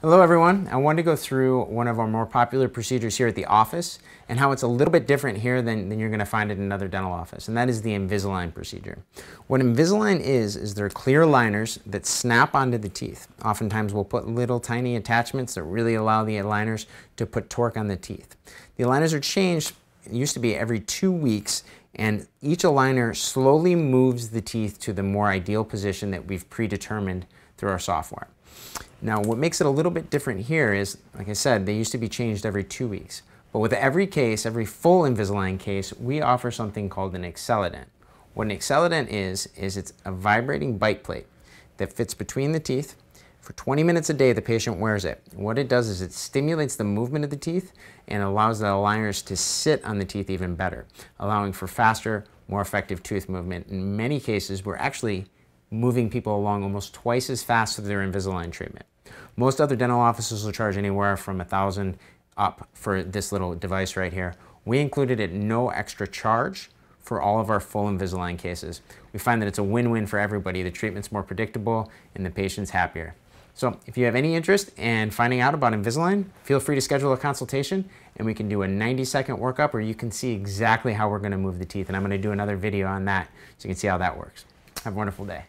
Hello everyone. I wanted to go through one of our more popular procedures here at the office and how it's a little bit different here than, than you're going to find in another dental office, and that is the Invisalign procedure. What Invisalign is, is they're clear aligners that snap onto the teeth. Oftentimes we'll put little tiny attachments that really allow the aligners to put torque on the teeth. The aligners are changed, it used to be every two weeks, and each aligner slowly moves the teeth to the more ideal position that we've predetermined through our software. Now, what makes it a little bit different here is, like I said, they used to be changed every two weeks. But with every case, every full Invisalign case, we offer something called an AcceleDent. What an AcceleDent is, is it's a vibrating bite plate that fits between the teeth. For 20 minutes a day, the patient wears it. What it does is it stimulates the movement of the teeth and allows the aligners to sit on the teeth even better, allowing for faster, more effective tooth movement. In many cases, we're actually moving people along almost twice as fast with their Invisalign treatment. Most other dental offices will charge anywhere from a thousand up for this little device right here. We included it no extra charge for all of our full Invisalign cases. We find that it's a win-win for everybody. The treatment's more predictable and the patient's happier. So if you have any interest in finding out about Invisalign, feel free to schedule a consultation and we can do a 90 second workup where you can see exactly how we're gonna move the teeth. And I'm gonna do another video on that so you can see how that works. Have a wonderful day.